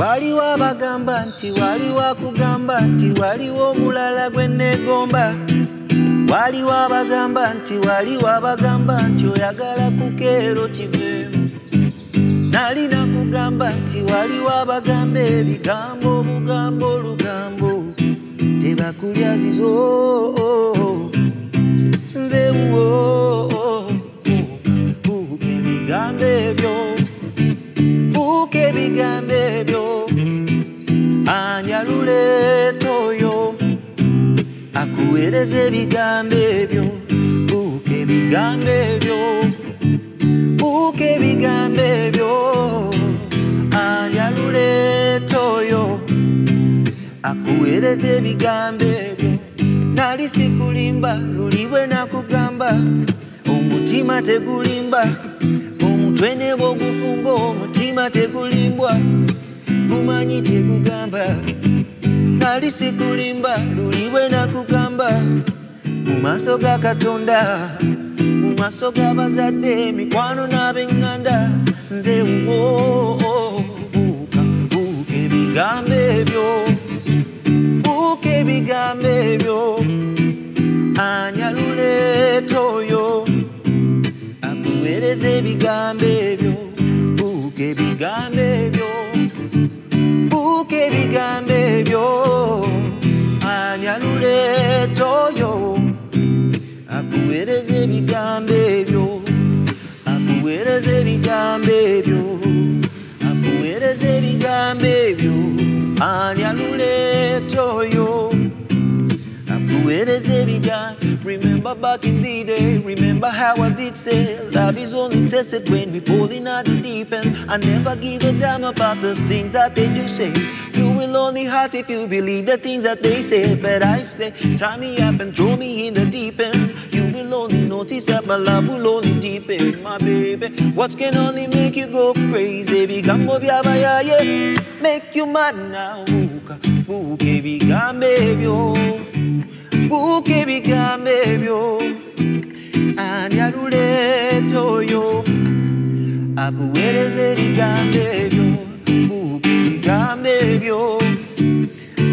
waliwo abagamba nti waliwo akugamba nti waliwo omulala gwe neegomba waliwo abagamba nti waliwo abagamba nti oyagala kukeero kiveemu. Nalina kugamba nti waliwo abagamba ebigambo obugambo olugambo. Tebakulya zizo nze wo buuka ebigambo ebyo buuka ebigambo ebyo anyaluleeta oyo akuweereza ebigambo ebyo buuka ebigambo ebyo buuka ebigambo ebyo. Anyaluleeta oyo akuweereza ebigambo ebyo. Nali sikulimba luli bwe nakugamba omutima tegulimba omutwe ne bwogufumba omutima tegulimbwa gumanyi tegugamba nali sikulimba luli bwe nakugamba mu maaso ga katonda mu maaso g'abazadde emikwano n'ab'eŋŋanda nze wo buuka buuka ebigambo ebyo buuka ebigambo ebyo anyaluleeta oyo akuweereza ebigambo ebyo buuka ebigambo ebyo buuka ebigambo ebyo anyaluleeta oyo akuweereza ebigambo ebyo akuweereza ebigambo ebyo akuweereza ebigambo ebyo anyaluleeta oyo akuweereza ebigambo remember back in the day remember how I did say love is only tested when we fall in at the deep end. I never give a damn about the things that they do say. You will only hurt if you believe the things that they say. But I say tie me up and throw me in the deep end. You will only notice that my love will only deepen my baby. What can only make you go crazy? Bigambo byabayaye make you mad now buke bigambe byo ani aluleto yo akuwereze bigambe byo buke bigambe byo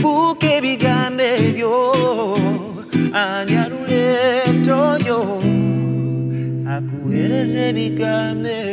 buke bigambe byo ani aluleto yo akuwereze bigambe byo